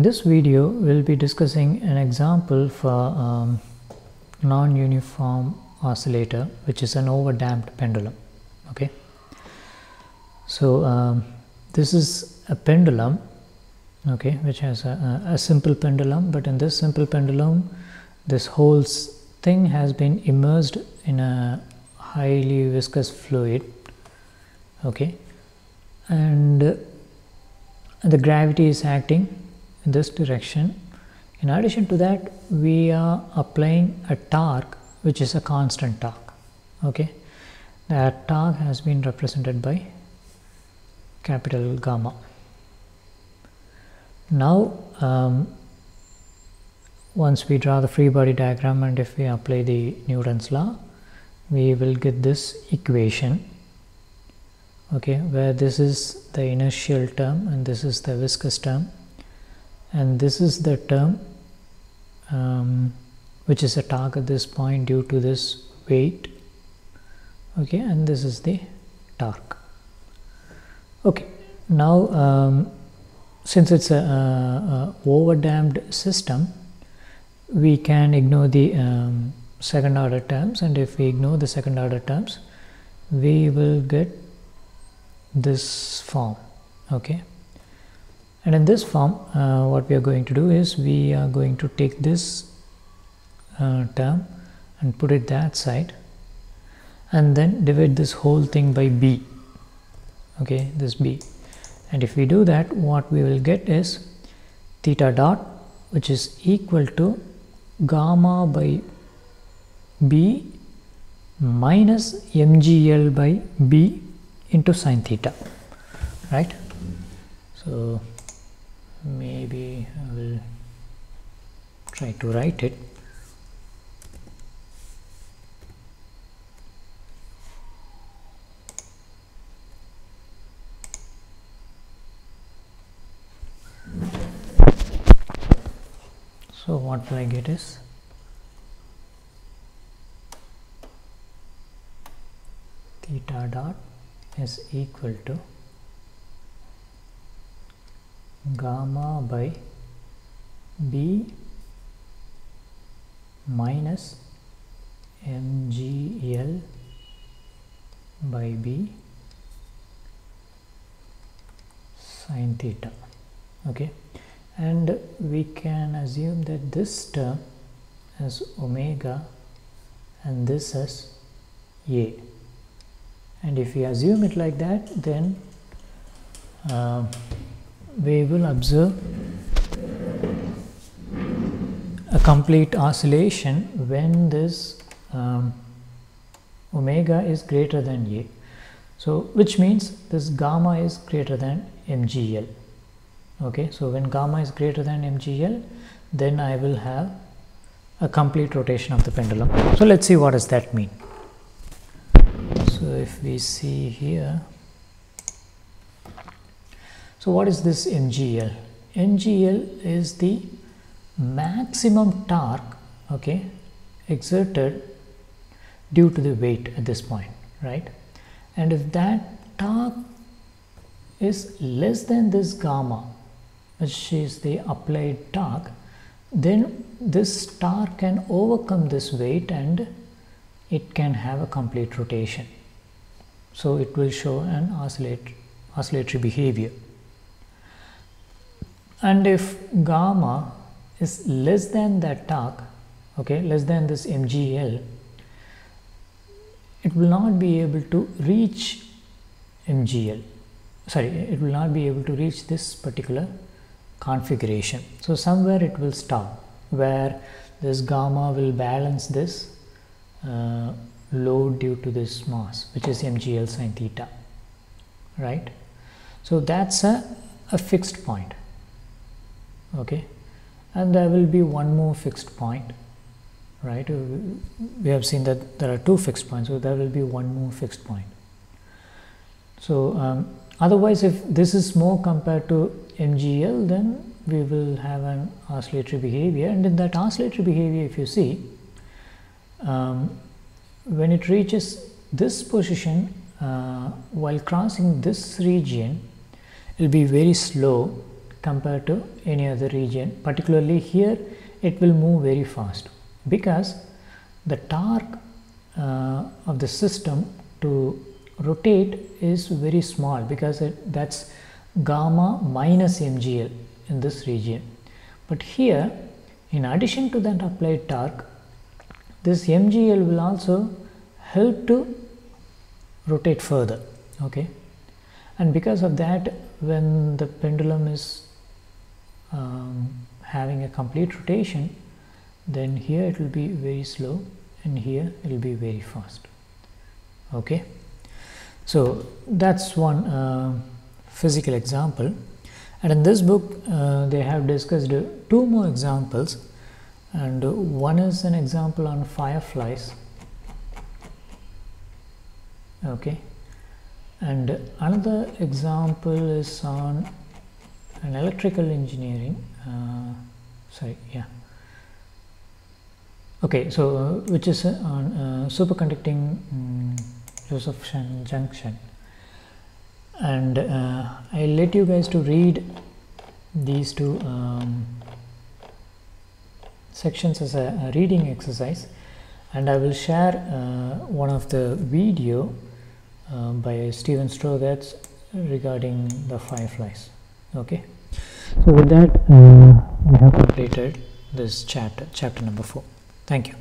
In this video, we'll be discussing an example for um, non-uniform oscillator, which is an overdamped pendulum. Okay. So um, this is a pendulum, okay, which has a, a, simple pendulum, but in this simple pendulum, this whole thing has been immersed in a highly viscous fluid, okay, and the gravity is acting in this direction. In addition to that, we are applying a torque which is a constant torque. Okay, that torque has been represented by capital gamma. Now, um, once we draw the free body diagram and if we apply the Newton's law, we will get this equation okay where this is the inertial term and this is the viscous term and this is the term um, which is a torque at this point due to this weight. Okay and this is the torque. Okay now um, since it's a, a, a overdamped system we can ignore the um, second order terms. And if we ignore the second order terms we will get this form. Okay and in this form uh, what we are going to do is we are going to take this uh, term and put it that side and then divide this whole thing by b. Okay this b. And if we do that what we will get is theta dot which is equal to gamma by b minus mgl by b into sine theta. Right? So maybe I will try to write it. So what will I get is? Theta dot is equal to gamma by b minus mgl by b sine theta. Okay. And we can assume that this term is omega and this is a. And if we assume it like that then uh, we will observe a complete oscillation when this um, omega is greater than a. So which means this gamma is greater than mgl okay so when gamma is greater than mgl then I will have a complete rotation of the pendulum. So let's see what does that mean. So if we see here so what is this mgl mgl is the maximum torque okay exerted due to the weight at this point right? And if that torque is less than this gamma which is the applied torque then this torque can overcome this weight and it can have a complete rotation. So it will show an oscillatory behavior and if gamma is less than that torque okay less than this mgl it will not be able to reach mgl sorry it will not be able to reach this particular configuration. So somewhere it will stop where this gamma will balance this uh, load due to this mass which is mgl sine theta right? So that's a, a fixed point okay? And there will be one more fixed point right? We have seen that there are two fixed points so there will be one more fixed point. So um, otherwise if this is more compared to mgl then we will have an oscillatory behavior. And in that oscillatory behavior if you see um, when it reaches this position uh, while crossing this region it will be very slow compared to any other region. Particularly here it will move very fast. Because the torque uh, of the system to rotate is very small because it, that's gamma minus mgl in this region. But here in addition to that applied torque this mgl will also help to rotate further okay? And because of that when the pendulum is um, having a complete rotation then here it will be very slow and here it will be very fast. Okay? So that's one uh, physical example. And in this book uh, they have discussed two more examples. And one is an example on fireflies. Okay? And another example is on an electrical engineering uh, sorry yeah. Okay so uh, which is on uh, superconducting um, Josephson junction. And uh, I'll let you guys to read these two um, sections as a, a, reading exercise. And I will share uh, one of the video uh, by Steven Strogatz regarding the fireflies okay. So with that uh, we have completed this chapter chapter number four. Thank you